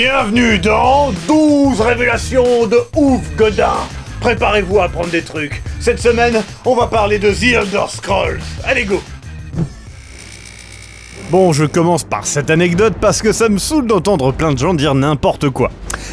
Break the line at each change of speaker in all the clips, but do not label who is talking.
Bienvenue dans 12 révélations de ouf Godin Préparez-vous à prendre des trucs. Cette semaine, on va parler de The Elder Scrolls. Allez go Bon, je commence par cette anecdote parce que ça me saoule d'entendre plein de gens dire n'importe quoi.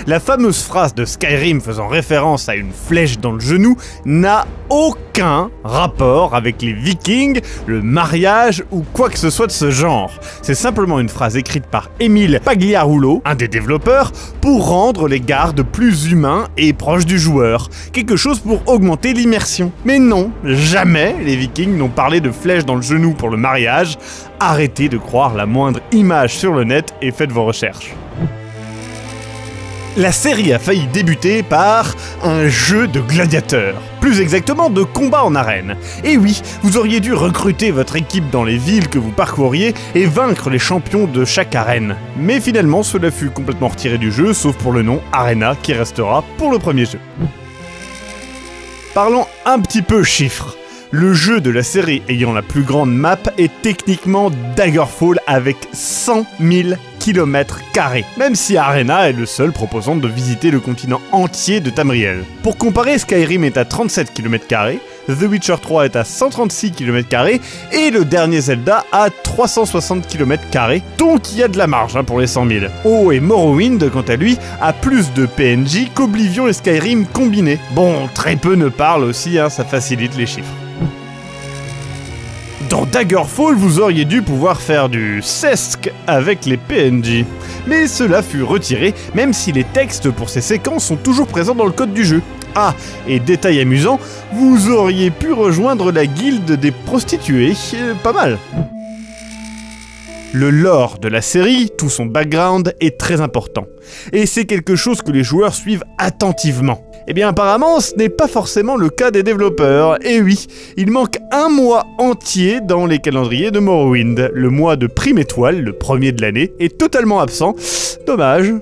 La fameuse phrase de Skyrim faisant référence à une flèche dans le genou n'a aucun rapport avec les vikings, le mariage ou quoi que ce soit de ce genre. C'est simplement une phrase écrite par Emile Pagliarulo, un des développeurs, pour rendre les gardes plus humains et proches du joueur. Quelque chose pour augmenter l'immersion. Mais non, jamais les vikings n'ont parlé de flèche dans le genou pour le mariage. Arrêtez de croire la moindre image sur le net et faites vos recherches. La série a failli débuter par un jeu de gladiateurs, plus exactement de combat en arène. Et oui, vous auriez dû recruter votre équipe dans les villes que vous parcouriez et vaincre les champions de chaque arène. Mais finalement, cela fut complètement retiré du jeu, sauf pour le nom Arena qui restera pour le premier jeu. Parlons un petit peu chiffres. Le jeu de la série ayant la plus grande map est techniquement Daggerfall avec 100 000 km, même si Arena est le seul proposant de visiter le continent entier de Tamriel. Pour comparer, Skyrim est à 37 km, The Witcher 3 est à 136 km, et le dernier Zelda à 360 km, donc il y a de la marge hein, pour les 100 000. Oh, et Morrowind, quant à lui, a plus de PNJ qu'Oblivion et Skyrim combinés. Bon, très peu ne parlent aussi, hein, ça facilite les chiffres. Dans Daggerfall, vous auriez dû pouvoir faire du sesc avec les PNJ. Mais cela fut retiré, même si les textes pour ces séquences sont toujours présents dans le code du jeu. Ah, et détail amusant, vous auriez pu rejoindre la guilde des prostituées, euh, pas mal. Le lore de la série, tout son background, est très important. Et c'est quelque chose que les joueurs suivent attentivement. Eh bien apparemment, ce n'est pas forcément le cas des développeurs. Et oui, il manque un mois entier dans les calendriers de Morrowind. Le mois de prime étoile, le premier de l'année, est totalement absent. Dommage.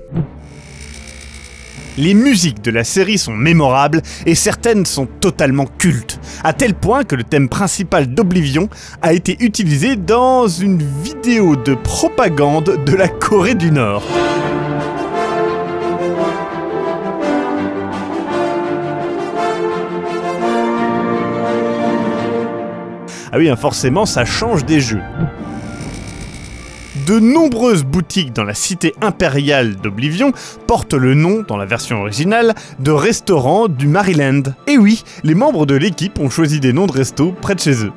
Les musiques de la série sont mémorables et certaines sont totalement cultes, à tel point que le thème principal d'Oblivion a été utilisé dans une vidéo de propagande de la Corée du Nord. Ah oui, hein, forcément, ça change des jeux. De nombreuses boutiques dans la cité impériale d'Oblivion portent le nom, dans la version originale, de restaurants du Maryland. Et oui, les membres de l'équipe ont choisi des noms de restos près de chez eux.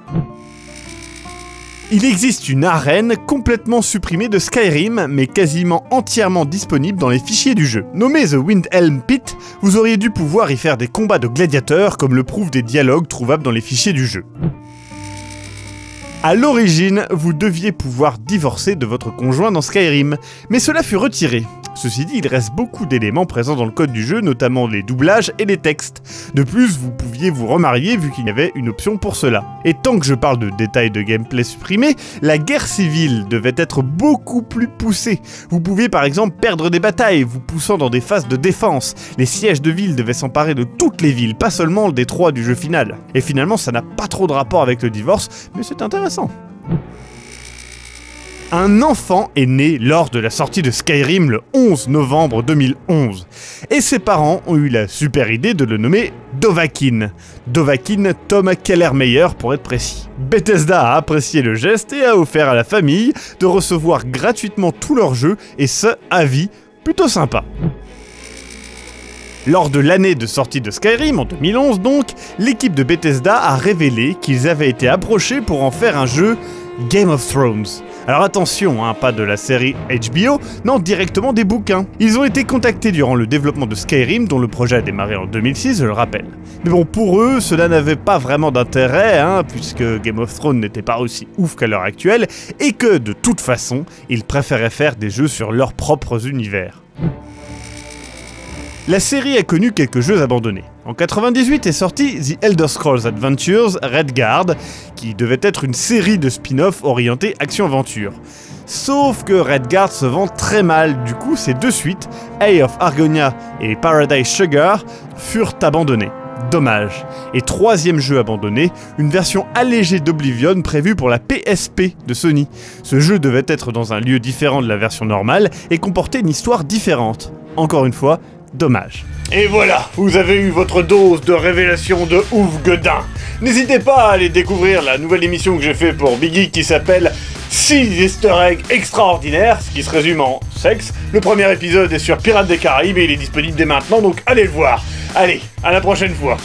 Il existe une arène complètement supprimée de Skyrim, mais quasiment entièrement disponible dans les fichiers du jeu. Nommée The Windhelm Pit, vous auriez dû pouvoir y faire des combats de gladiateurs comme le prouvent des dialogues trouvables dans les fichiers du jeu. À l'origine, vous deviez pouvoir divorcer de votre conjoint dans Skyrim, mais cela fut retiré. Ceci dit, il reste beaucoup d'éléments présents dans le code du jeu, notamment les doublages et les textes. De plus, vous pouviez vous remarier vu qu'il y avait une option pour cela. Et tant que je parle de détails de gameplay supprimés, la guerre civile devait être beaucoup plus poussée. Vous pouviez par exemple perdre des batailles, vous poussant dans des phases de défense. Les sièges de ville devaient s'emparer de toutes les villes, pas seulement le détroit du jeu final. Et finalement, ça n'a pas trop de rapport avec le divorce, mais c'est intéressant. Un enfant est né lors de la sortie de Skyrim le 11 novembre 2011, et ses parents ont eu la super idée de le nommer Dovahkiin. Dovahkiin Tom Kellermeyer pour être précis. Bethesda a apprécié le geste et a offert à la famille de recevoir gratuitement tous leurs jeux, et ce, à vie, plutôt sympa. Lors de l'année de sortie de Skyrim, en 2011 donc, l'équipe de Bethesda a révélé qu'ils avaient été approchés pour en faire un jeu Game of Thrones. Alors attention, hein, pas de la série HBO, non, directement des bouquins. Ils ont été contactés durant le développement de Skyrim, dont le projet a démarré en 2006, je le rappelle. Mais bon, pour eux, cela n'avait pas vraiment d'intérêt, hein, puisque Game of Thrones n'était pas aussi ouf qu'à l'heure actuelle, et que, de toute façon, ils préféraient faire des jeux sur leurs propres univers. La série a connu quelques jeux abandonnés. En 98 est sorti The Elder Scrolls Adventures Redguard, qui devait être une série de spin-off orientée action-aventure. Sauf que Redguard se vend très mal, du coup ces deux suites, Eye of Argonia et Paradise Sugar, furent abandonnées. dommage. Et troisième jeu abandonné, une version allégée d'Oblivion prévue pour la PSP de Sony. Ce jeu devait être dans un lieu différent de la version normale et comporter une histoire différente. Encore une fois, dommage.
Et voilà, vous avez eu votre dose de révélation de ouf gueudin. N'hésitez pas à aller découvrir la nouvelle émission que j'ai fait pour Biggie qui s'appelle 6 easter eggs extraordinaires, ce qui se résume en sexe. Le premier épisode est sur Pirates des Caraïbes et il est disponible dès maintenant, donc allez le voir. Allez, à la prochaine fois.